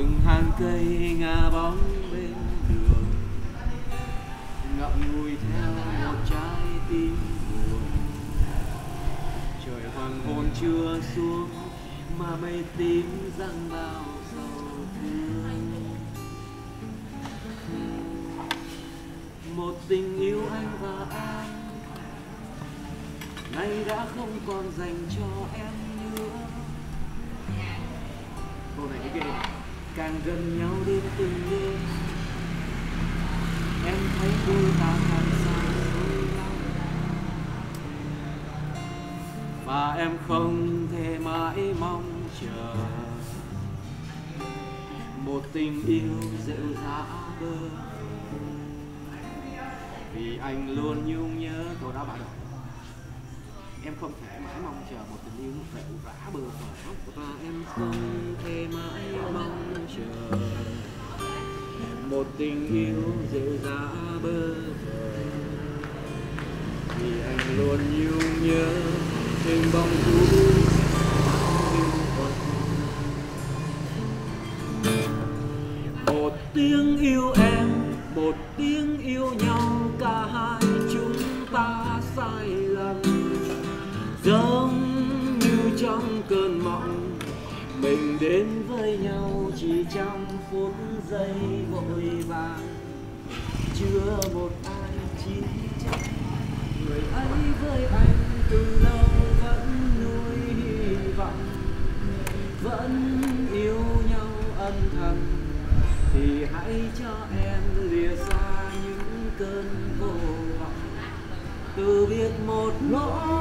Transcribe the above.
từng hàng cây ngả bóng bên đường. Ngậm ngùi theo một trái tim buồn. Trời hoàng hôn chưa xuống mà mây tím răng bao sầu thương. Một tình yêu anh và em, nay đã không còn dành cho em nữa. Cô này cái kia càng gần nhau đêm từng đêm. Em thấy đôi ta càng xa xôi lắm và em không thể mãi mong chờ. Một tình yêu dịu dã bơ. Vì anh luôn nhung nhớ câu đó, bà đọc em không thể mãi mong chờ một tình yêu dịu dã bơ phở và em không thể mãi một tình yêu dịu dã bơ vơ. Vì anh luôn nhung nhớ hình bóng cũ một tiếng yêu em, một tiếng yêu nhau, cả hai chúng ta sai lầm. Giống như trong cơn mộng mình đến với nhau chỉ trong phút giây vội vàng. Chưa một ai chín chắn người ấy với anh từ lâu vẫn nuôi hy vọng. Vẫn yêu nhau âm thầm. Thì hãy cho em lìa xa những cơn vô vọng. Từ biệt một một nỗi